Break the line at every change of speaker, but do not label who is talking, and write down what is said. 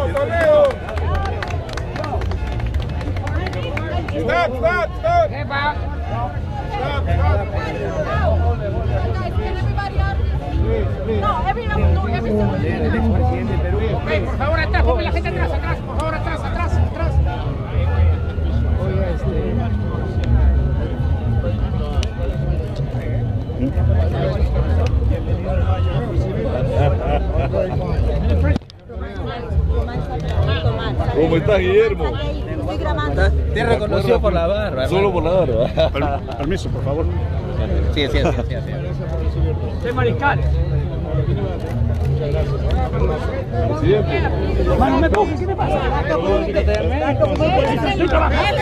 ¡Vamos, Toledo!
No, no,
por favor, atrás, la gente atrás, atrás, por favor, atrás, atrás, atrás.
¿Cómo estás, Guillermo?
Estoy grabando.
Te reconoció por la barba.
Solo por la barba.
Per- permiso, por favor.
Sí, sí, sí, sí, sí.
Soy mariscal.
Siempre.
Hermano, me coge, ¿qué me pasa? Estoy trabajando.